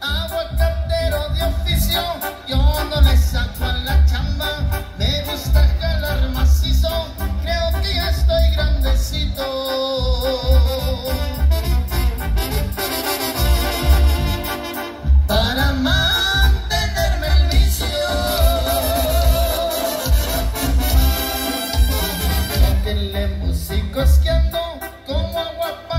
Aguacatero de oficio, yo no le saco a la chamba. Me gusta calar macizo, creo que estoy grandecito. Para mantenerme el vicio, chéntenle músicos que ando como agua.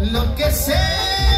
lo que sé.